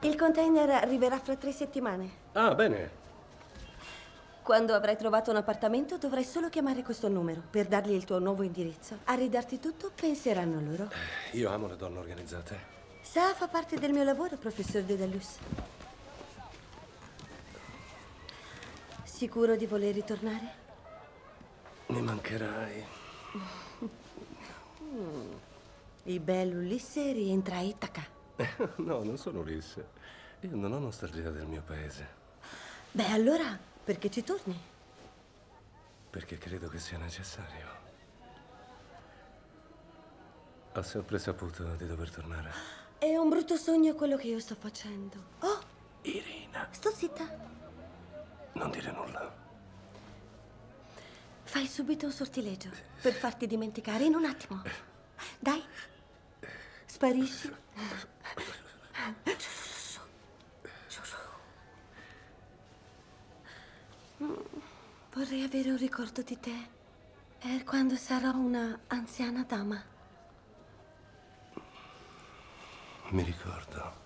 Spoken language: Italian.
Il container arriverà fra tre settimane. Ah, bene. Quando avrai trovato un appartamento dovrai solo chiamare questo numero per dargli il tuo nuovo indirizzo. A ridarti tutto penseranno loro. Io amo le donne organizzate. Sa, fa parte del mio lavoro, professor Dedalus. Sicuro di voler ritornare? Mi mancherai. Il bel Ulisse rientra a Itaca. no, non sono Ulisse. Io non ho nostalgia del mio paese. Beh, allora, perché ci torni? Perché credo che sia necessario. Ho sempre saputo di dover tornare. È un brutto sogno quello che io sto facendo. Oh, Irina, sto zitta. non dire nulla. Fai subito un sortileggio per farti dimenticare in un attimo. Dai. Sparisci. Vorrei avere un ricordo di te per quando sarò una anziana dama. Mi ricordo.